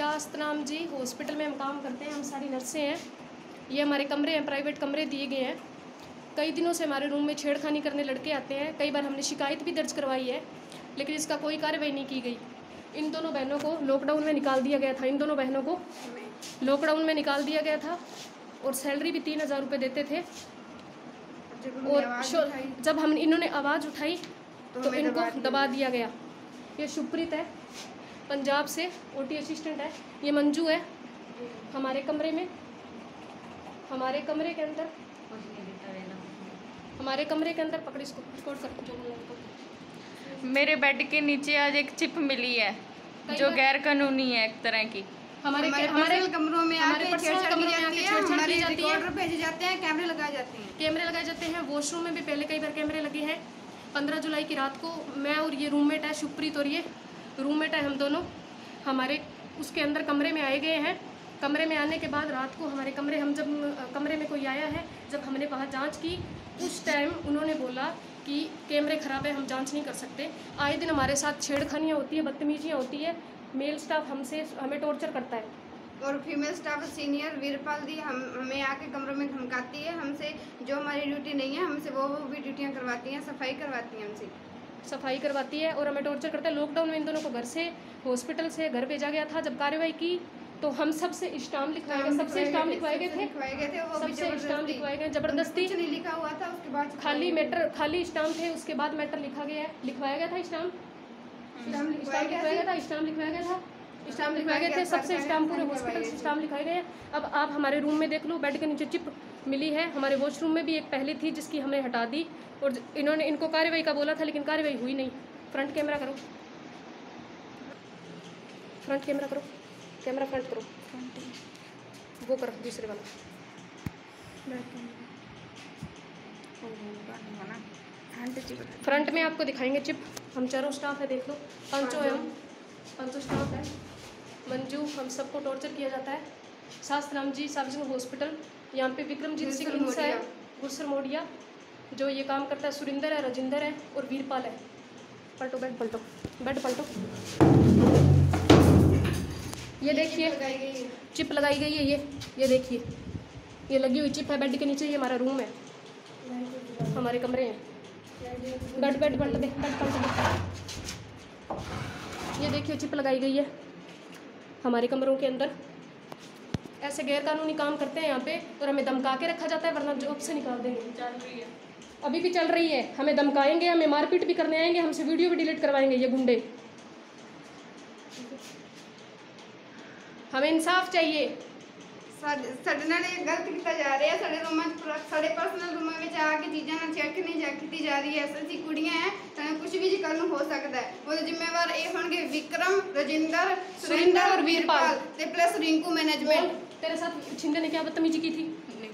शास्त्रनाम जी hospital में हम काम करते हैं हम सारी नर्सें हैं। ये हमारे कमरे हैं प्राइवेट कमरे दिए गए हैं। कई दिनों से हमारे रूम में छेड़खानी करने लड़के आते हैं। कई बार हमने शिकायत भी दर्ज करवाई है लेकिन इसका कोई कार्रवाई नहीं की गई। इन दोनों बहनों को लॉकडाउन में निकाल दिया गया था। इन दोनों बहनों को लॉकडाउन में निकाल दिया गया था और सैलरी भी तीन हज़ार रुपये देते थे। और जब हम इन्होंने आवाज़ उठाई तो तो इनको दबा दिया गया। ये शुभप्रीत है। पंजाब से ओटी असिस्टेंट है। ये मंजू है हमारे कमरे में। हमारे कमरे के अंदर। हमारे कमरे के अंदर पकड़ इसको। रिकॉर्ड कर जो मेरे बेड के नीचे आज एक चिप मिली है जो गैर कानूनी है एक तरह की। हमारे हमारे कमरों में हमारे आके छेड़छाड़ की जाती है हमारे है। रिकॉर्डर भेजे जाते हैं कैमरे लगाए जाते हैं। कैमरे लगाए जाते हैं वॉशरूम में भी पहले कई बार कैमरे लगे हैं। पंद्रह जुलाई की रात को मैं और ये रूममेट है शुभप्रीत और ये। रूममेट है हम दोनों। हमारे उसके अंदर कमरे में आए गए हैं। कमरे में आने के बाद रात को हमारे कमरे, हम जब कमरे में कोई आया है, जब हमने वहाँ जाँच की, उस टाइम उन्होंने बोला कि कैमरे ख़राब है, हम जाँच नहीं कर सकते। आए दिन हमारे साथ छेड़खानियाँ होती है, बदतमीजियाँ होती है। मेल स्टाफ हमसे, हमें टॉर्चर करता है। और फीमेल स्टाफ सीनियर वीरपाल दी हम, हमें आके कमरों में धमकाती है, हमसे जो हमारी ड्यूटी नहीं है, हमसे वो वो भी ड्यूटियाँ करवाती हैं, सफ़ाई करवाती हैं हमसे। सफ़ाई करवाती है और हमें टॉर्चर करता है। लॉकडाउन में इन दोनों को घर से हॉस्पिटल से घर भेजा गया था। जब कार्रवाई की तो हम सबसे स्टाम्प लिखवाए गए सबसे स्टाम्प लिखवाए गए थे। लिखवाए सबसे ज़बरदस्ती। लिखवाए गए ज़बरदस्ती। लिखा हुआ था उसके बाद खाली मैटर खाली स्टाम्प थे उसके बाद मैटर लिखा गया है लिखवाया गया था स्टाम्प स्टाम्प लिखवाया गया था स्टाम्प लिखवाया गया था। स्टाम्प लिखवाए गए थे सबसे स्टाम्प पूरे हॉस्पिटल से गए। स्टाम्प लिखाए गए। अब आप हमारे रूम में देख लो बेड के नीचे चिप मिली है। हमारे वॉशरूम में भी एक पहले थी जिसकी हमने हटा दी और इन्होंने, इनको कार्रवाई का बोला था, लेकिन कार्रवाई हुई नहीं। फ्रंट कैमरा करो। फ्रंट कैमरा करो। कैमरा फ्रंट करो। वो करो, दूसरे वाला। फ्रंट में आपको दिखाएँगे चिप। हम चारों स्टाफ है, देख लो। पाँचों है हम। पाँचों स्टाफ है। मंजू, हम सबको टॉर्चर किया जाता है। शास्त्राम जी सार्वजनिक हॉस्पिटल यहाँ पे विक्रमजीत सिंह इंसा है मोडिया। गुरसर मोडिया जो ये काम करता है सुरिंदर है राजिंदर है और वीरपाल है। पलटो बेड पलटो बेड पलटो। ये देखिए चिप लगाई गई है। ये ये देखिए। ये लगी हुई चिप है बेड के नीचे ये हमारा रूम है। हमारे कमरे हैं। बेड बेड पलट दे बेड पलट दे ये देखिए चिप लगाई गई है हमारे कमरों के अंदर। ऐसे गैर कानूनी काम करते हैं यहाँ पे और हमें धमका के रखा जाता है वरना जॉब से निकाल देंगे चल रही है अभी भी चल रही है हमें धमकाएंगे हमें मारपीट भी करने आएंगे हमसे वीडियो भी डिलीट करवाएंगे ये गुंडे हमें इंसाफ चाहिए ਸਾਡੇ ਸਾਡੇ ਨਾਲ ਇਹ ਗਲਤ ਕੀਤਾ ਜਾ ਰਿਹਾ ਸਾਡੇ ਰੂਮਾਂ 'ਚ ਪੂਰਾ- ਸਾਡੇ ਪਰਸਨਲ ਰੂਮਾਂ ਵਿੱਚ ਆ ਕੇ ਚੀਜ਼ਾਂ ਨਾਲ ਛੇੜਖਾਨੀ ਜਾ ਕੀਤੀ ਜਾ ਰਹੀ ਹੈ ਅਸੀਂ ਕੁੜੀਆਂ ਹੈ ਤਾਂ ਕੁਝ ਵੀ ਜੀ ਕੱਲ ਨੂੰ ਹੋ ਸਕਦਾ ਹੈ ਉਹਦੇ ਜ਼ਿੰਮੇਵਾਰ ਇਹ ਹੋਣਗੇ ਵਿਕਰਮ ਰਜਿੰਦਰ सुरेंद्र ਸੁਰਿੰਦਰ और वीरपाल। ਵੀਰਪਾਲ ਤੇ ਪਲੱਸ ਰਿੰਕੂ बोल ਮੈਨੇਜਮੈਂਟ तेरे साथ छिंदे ने क्या बदतमीजी की थी? नहीं,